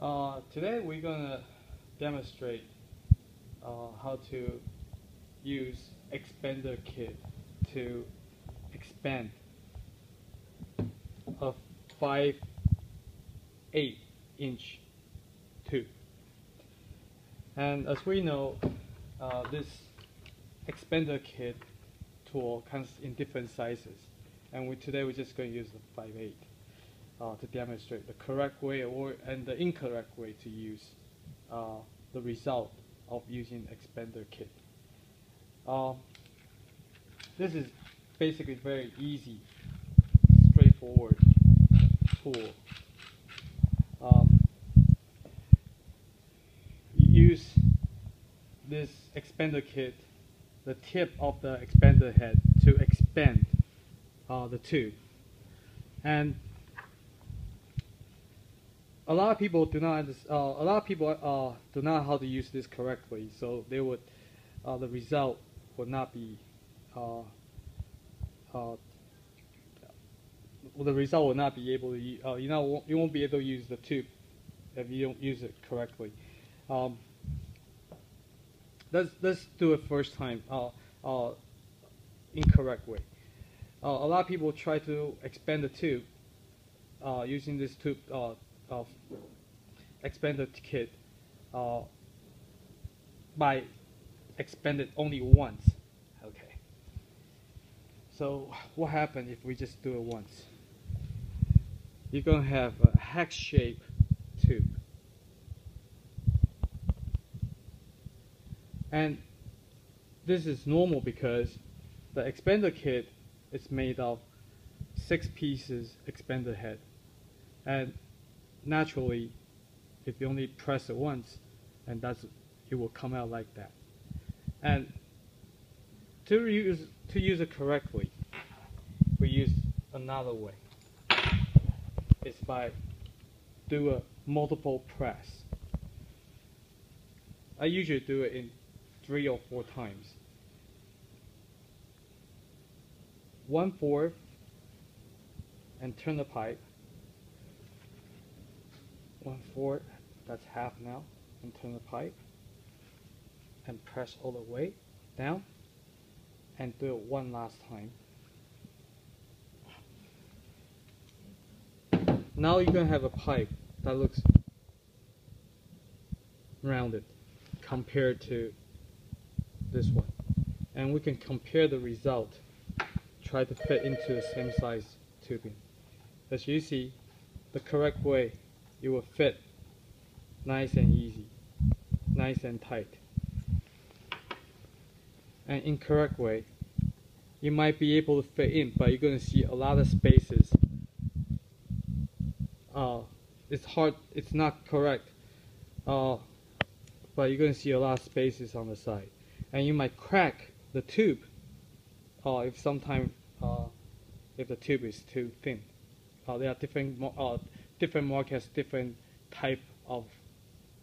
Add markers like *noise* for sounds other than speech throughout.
Uh, today we're gonna demonstrate uh, how to use expander kit to expand a 5 8 inch tube. And as we know, uh, this expander kit tool comes in different sizes. And we, today we're just going to use the 5 8 uh, to demonstrate the correct way or and the incorrect way to use uh, the result of using expander kit. Uh, this is basically very easy, straightforward tool. Um, use this expander kit, the tip of the expander head to expand uh, the tube. And a lot of people do not uh, a lot of people uh, do not know how to use this correctly, so they would uh, the result would not be uh, uh, the result will not be able to uh, you know you won't be able to use the tube if you don't use it correctly. Um, let's let's do it first time incorrect way. a lot of people try to expand the tube using this tube of expanded kit uh, by expanded only once. Okay. So what happens if we just do it once? You're to have a hex shape tube. And this is normal because the expander kit is made of six pieces expander head. And naturally, if you only press it once, and that's it will come out like that. And to use to use it correctly, we use another way. It's by do a multiple press. I usually do it in three or four times. One fourth and turn the pipe one fourth, that's half now, and turn the pipe and press all the way down and do it one last time. Now you're to have a pipe that looks rounded compared to this one. And we can compare the result, try to fit into the same size tubing. As you see, the correct way it will fit nice and easy, nice and tight. An incorrect way, you might be able to fit in, but you're going to see a lot of spaces. Uh, it's hard, it's not correct, uh, but you're going to see a lot of spaces on the side. And you might crack the tube uh, if sometime uh, if the tube is too thin. Uh, there are different uh, different markets, different type of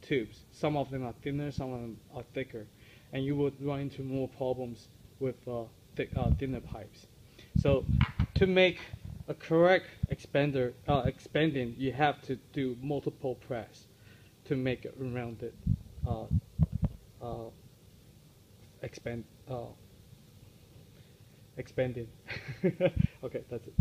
tubes. Some of them are thinner, some of them are thicker, and you would run into more problems with uh, thick, uh, thinner pipes. So to make a correct expander uh, expanding, you have to do multiple press to make it rounded uh, uh, expand uh, expanding. *laughs* okay, that's it.